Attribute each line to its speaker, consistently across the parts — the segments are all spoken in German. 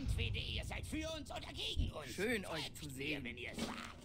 Speaker 1: Idee. Ihr seid für uns oder gegen uns.
Speaker 2: Schön, euch zu
Speaker 1: mir,
Speaker 2: sehen.
Speaker 1: wenn ihr es wagt.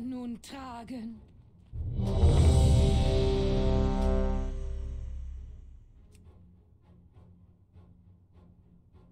Speaker 3: Nun tragen.